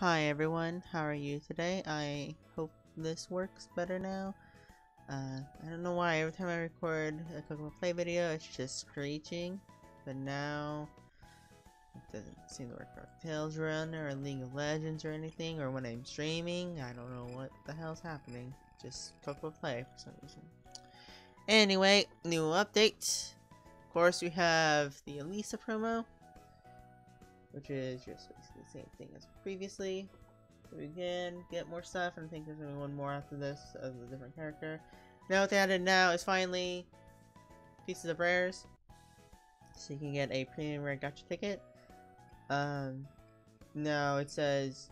Hi everyone, how are you today? I hope this works better now. Uh, I don't know why, every time I record a Cocoppa Play video, it's just screeching. But now, it doesn't seem to work for Tales Run or League of Legends or anything, or when I'm streaming, I don't know what the hell's happening. Just Cocoppa Play for some reason. Anyway, new update. Of course, we have the Elisa promo, which is just basically the same thing as previously. So we can get more stuff, and I think there's only one more after this of a different character. Now what they added now is finally pieces of rares, so you can get a premium rare gacha ticket. Um, now it says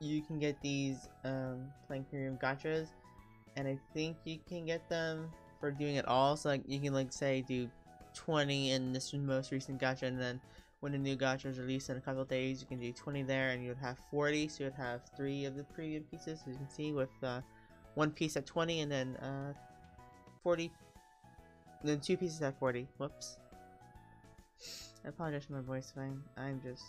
you can get these um, playing premium gachas, and I think you can get them for doing it all. So like you can like say do 20 in this most recent gacha, and then when a new gacha is released in a couple days, you can do 20 there, and you would have 40. So you would have three of the premium pieces, as you can see, with uh, one piece at 20, and then uh, 40. And then two pieces at 40. Whoops. I apologize for my voice. I'm I'm just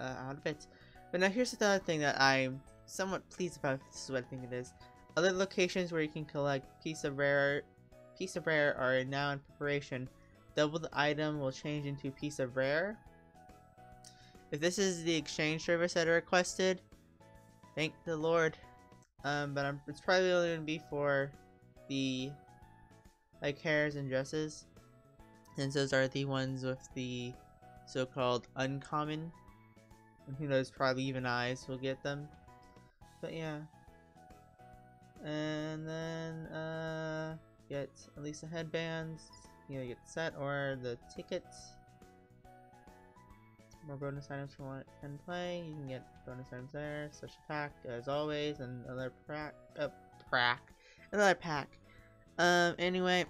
uh, out of it. But now here's the other thing that I'm somewhat pleased about. This is what I think it is. Other locations where you can collect piece of rare, piece of rare are now in preparation. Double the item will change into piece of rare. If this is the exchange service that I requested, thank the Lord. Um, but I'm, it's probably only gonna be for the like hairs and dresses, since those are the ones with the so-called uncommon. And who knows, probably even eyes will get them. But yeah. And then uh, get at least the headbands. You get set or the tickets. More bonus items for one can play. You can get bonus items there. Such a pack as always, and another pack. Uh, pack. Another pack. Um. Anyway.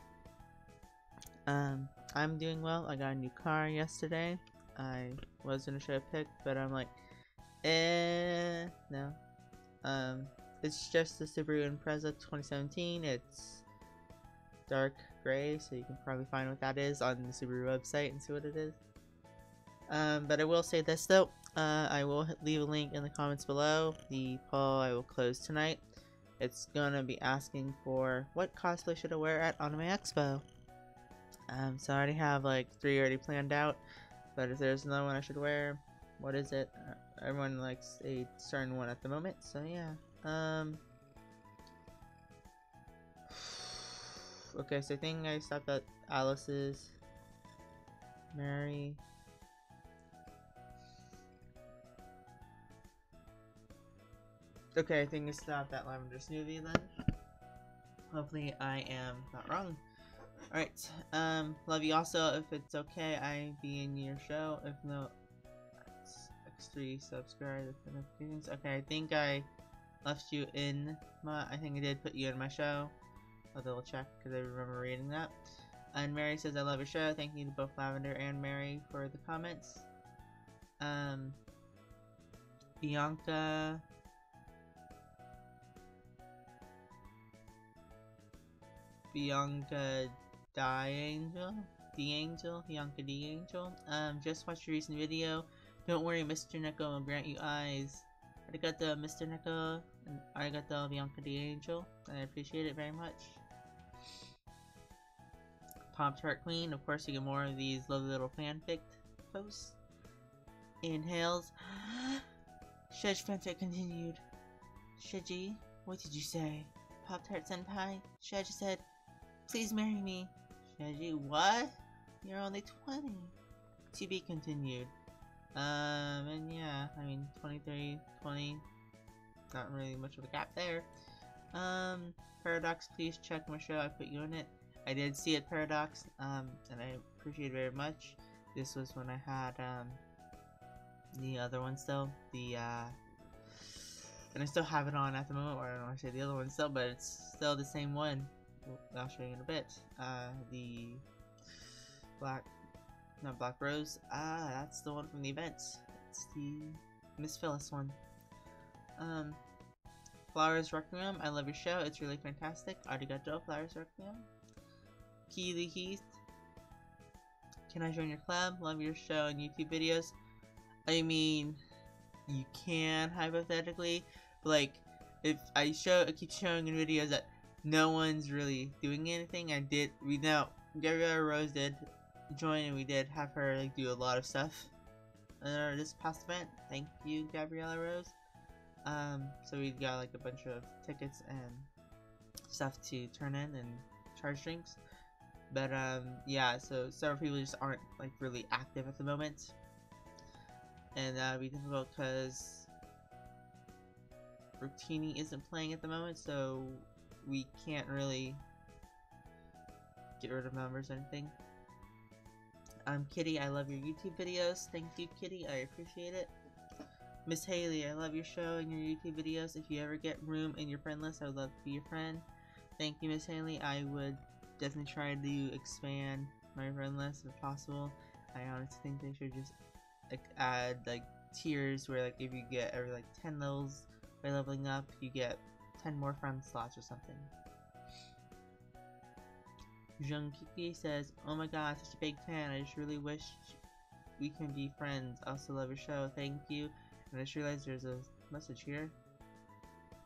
Um. I'm doing well. I got a new car yesterday. I was gonna show a pic, but I'm like, eh, no. Um, it's just the Subaru Impreza 2017. It's dark gray, so you can probably find what that is on the Subaru website and see what it is. Um, but I will say this though, uh, I will leave a link in the comments below. The poll I will close tonight. It's gonna be asking for what cosplay should I wear at Anime Expo. Um, so I already have like three already planned out, but if there's another one I should wear, what is it? Uh, everyone likes a certain one at the moment, so yeah. Um. Okay, so I think I stopped at Alice's. Mary. Okay, I think I stopped at Lavender Smoothie then. Hopefully I am not wrong. Alright, um, love you also. If it's okay, I be in your show. If no, X3 subscribe. Okay, I think I left you in my, I think I did put you in my show. I'll double check because I remember reading that. And Mary says, I love your show. Thank you to both Lavender and Mary for the comments. Um, Bianca. Bianca Angel, the Angel, Bianca the Angel. Um, just watched your recent video. Don't worry, Mr. Neko will grant you eyes. Arigato, Mr. Neko, and arigato, Bianca the Angel. I appreciate it very much. Pop Tart Queen, of course you get more of these lovely little fanfic posts. Inhales. Shej fanfic continued. Sheji, what did you say? Pop Tart Senpai, Shej said, please marry me. Sheji, what? You're only 20. To be continued. Um, and yeah, I mean, 23, 20, not really much of a gap there. Um, Paradox, please check my show, I put you in it. I did see it, Paradox, um, and I appreciate it very much. This was when I had, um, the other one still, the, uh, and I still have it on at the moment, or I don't want to say the other one still, but it's still the same one. I'll show you in a bit. Uh, the Black, not Black Rose. Ah, that's the one from the event. It's the Miss Phyllis one. Um, Flowers Requiem. I love your show. It's really fantastic. Arigato, Flowers Requiem. Keely Heath. Can I join your club? Love your show and YouTube videos. I mean, you can hypothetically, but like, if I show, I keep showing in videos that no one's really doing anything. I did, we know, Gabriella Rose did join and we did have her like do a lot of stuff uh, this past event. Thank you, Gabriella Rose. Um, so we got like a bunch of tickets and stuff to turn in and charge drinks. But um, yeah, so several people just aren't like really active at the moment, and that'd be difficult because Rotini isn't playing at the moment, so we can't really get rid of members or anything. Um, Kitty, I love your YouTube videos. Thank you, Kitty. I appreciate it. Miss Haley, I love your show and your YouTube videos. If you ever get room in your friend list, I would love to be your friend. Thank you, Miss Haley. I would definitely try to expand my friend list if possible. I honestly think they should just like add like tiers where like if you get every like 10 levels by leveling up, you get 10 more friend slots or something. Jung Kiki says, Oh my god, such a big fan. I just really wish we can be friends. Also love your show. Thank you. And I just realized there's a message here.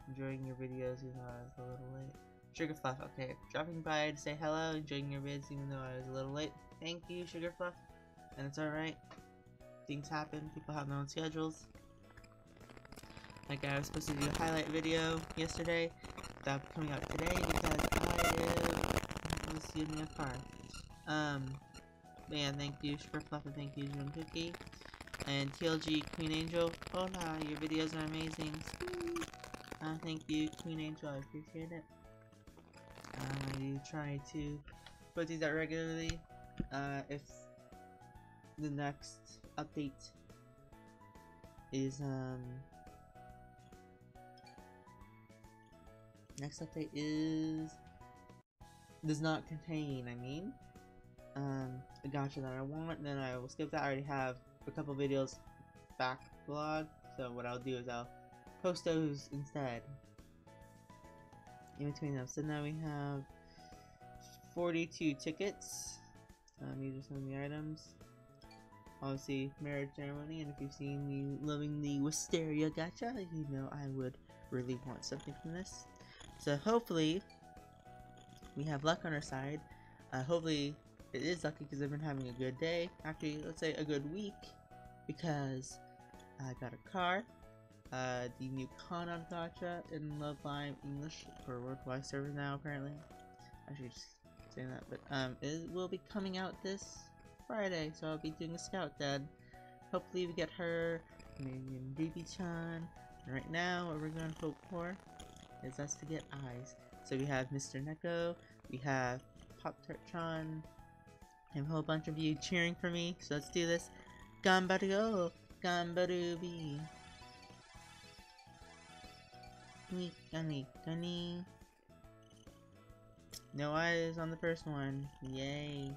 Enjoying your videos even though I was a little late. Sugar Fluff, okay. Dropping by to say hello, enjoying your vids even though I was a little late. Thank you, Sugar Fluff. And it's alright. Things happen, people have their own schedules. Like I was supposed to do a highlight video yesterday. That coming out today because I was using a car. Um, but yeah, thank you, Sugar Fluff, and thank you, June Cookie. And TLG Queen Angel, hola, your videos are amazing. Uh, thank you, Queen Angel, I appreciate it. I try to put these out regularly. Uh, if the next update is, um, next update is, does not contain, I mean, um, a gacha that I want, then I will skip that. I already have a couple videos backlog, so what I'll do is I'll post those instead in between them. So now we have 42 tickets. Um, these are some of the items. Obviously, marriage ceremony, and if you've seen me loving the Wisteria gacha, you know I would really want something from this. So hopefully, we have luck on our side. Uh, hopefully, it is lucky because I've been having a good day. Actually, let's say a good week, because I got a car, uh, the new Kanan Gacha in Love Live English for Worldwide server now, apparently. I should just say that, but um, it will be coming out this Friday, so I'll be doing a scout then. Hopefully, we get her, maybe Ruby-chan. Right now, what we're going to hope for is us to get eyes. So we have Mr. Neko, we have Pop Tart Chan, and a whole bunch of you cheering for me. So let's do this. Gambaru, Gambarubi. Nika Nika No eyes on the first one. Yay.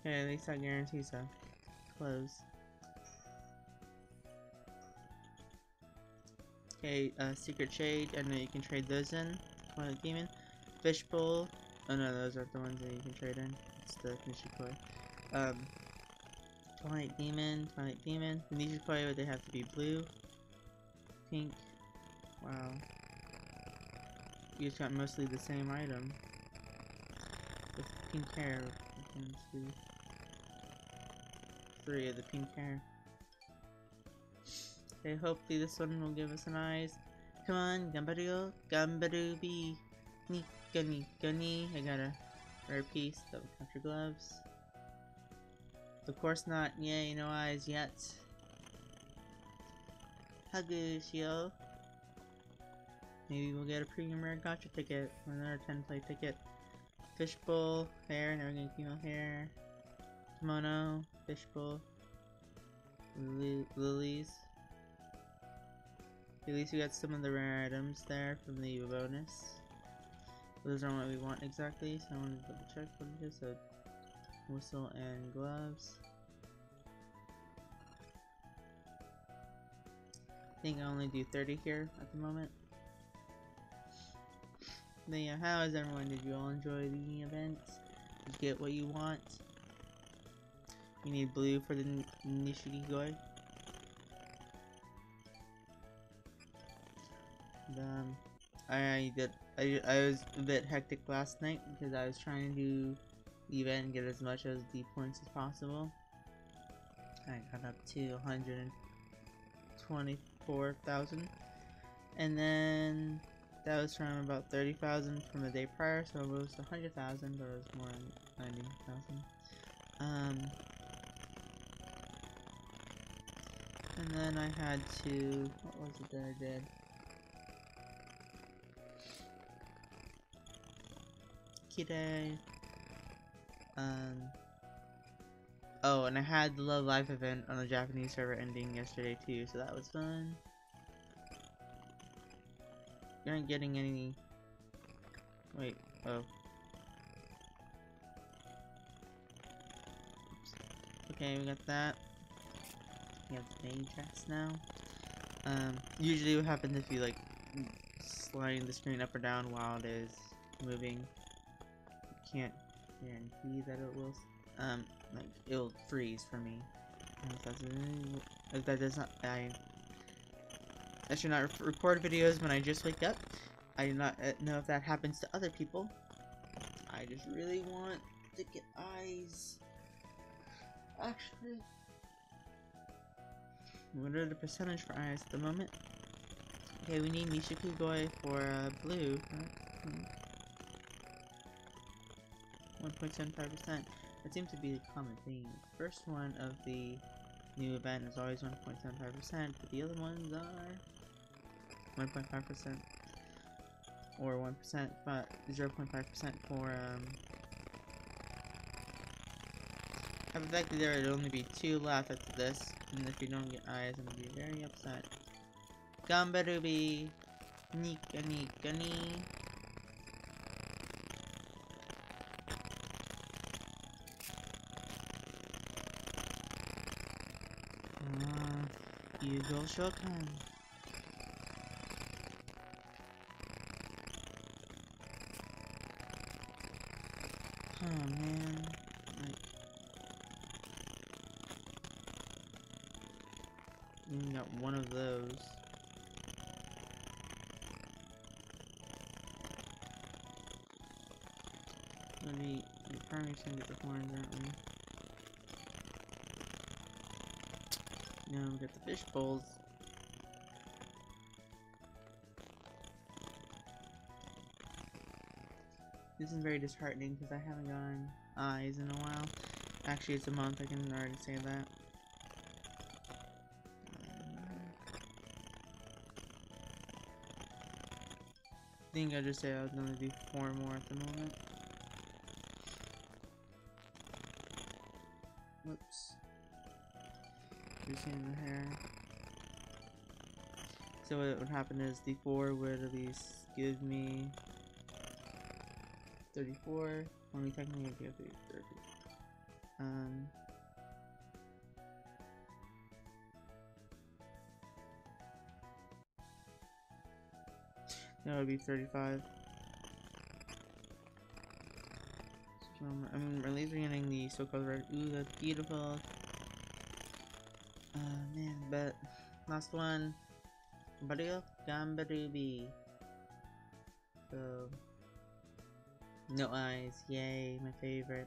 Okay, at least that guarantees a close. Okay, uh, Secret Shade, I know you can trade those in. Twilight Demon. Fishbowl. Oh no, those aren't the ones that you can trade in. It's the Nishikoi. Um, Twilight Demon, Twilight Demon. And these probably would they have to be blue, pink. Wow. You just got mostly the same item. With pink hair. Three of the pink hair. Okay, hopefully this one will give us an eyes. Come on, Gambaru, Gambarubi, Nika Nika ni. I got a rare piece, double country gloves. Of course not. Yay, no eyes yet. Hagushio. Maybe we'll get a premium rare gacha ticket. Another 10 play ticket. Fishbowl, hair, never getting female hair. Kimono, fishbowl. Li lilies. At least we got some of the rare items there from the bonus. Those aren't what we want exactly, so I want to double check what it is. So whistle and gloves. I think I only do 30 here at the moment. But yeah, how is everyone? Did you all enjoy the event? Get what you want? You need blue for the N- Nishikigoi. Um, I did. I, I was a bit hectic last night because I was trying to do event and get as much as the points as possible. I got up to 124,000, and then that was from about 30,000 from the day prior, so it was 100,000, but it was more than 90,000. Um, and then I had to, what was it that I did? Kide. Um. Oh, and I had the Love Live event on the Japanese server ending yesterday too, so that was fun. You aren't getting any. Wait. Oh. Okay, we got that. We have the main chest now. Um, usually what happens if you like sliding the screen up or down while it is moving You can't guarantee that it will, um, like, it'll freeze for me. If that does not, I, I should not record videos when I just wake up. I do not uh, know if that happens to other people. I just really want to get eyes. Actually, what are the percentage for eyes at the moment? Okay, we need Nishikigoi for uh, blue. Huh? Hmm. 1.75%. That seems to be the common theme. The first one of the new event is always 1.75%, but the other ones are 1.5% or 1%, but 0.5% for um I Hypothetically, there would only be two left after this, and if you don't get eyes, I'm gonna be very upset. Gambarubi! Nika nika ni! Ah, Hugo Shokan. Oh man. Like, we got one of those. Let Maybe we probably should get the horns, aren't we? Now we got the fish bowls. This is very disheartening because I haven't gotten eyes in a while. Actually, it's a month, I can already say that. I think I just said I was gonna do four more at the moment. Whoops. Reaching the hair. So what would happen is the four would at least give me 34. When we technically give me 30. Um. That would be 35. So I'm, I'm at least getting the so-called red. Ooh, that's beautiful. Man, but last one. Baril Gambarubi. So, no eyes, yay, my favorite.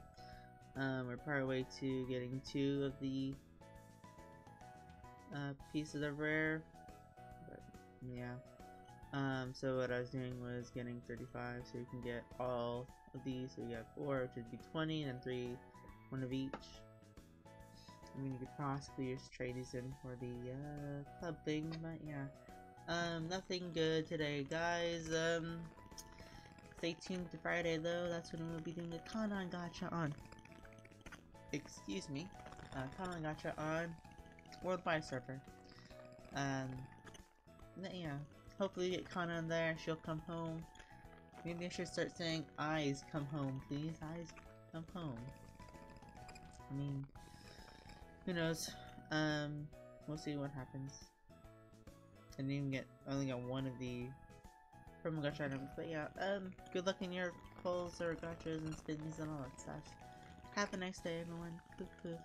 Um, we're part way to getting two of the uh, pieces of rare, but yeah. Um, so what I was doing was getting 35, so you can get all of these. So you got four, which would be 20, and three, one of each. I mean, you could possibly just trade these in for the uh, club thing, but yeah. Um, nothing good today, guys. Um, stay tuned to Friday though. That's when we'll be doing the Kanan Gacha on. Excuse me, uh, Kanan Gacha on Worldwide Server. Um, yeah. Hopefully, get Kana in there. She'll come home. Maybe I should start saying, "Eyes, come home, please. Eyes, come home." I mean, who knows? Um, we'll see what happens. I didn't even get, I only got one of the from gacha items, but yeah. Um, good luck in your pulls or gachas and spins and all that stuff. Have a nice day, everyone. Poof poof.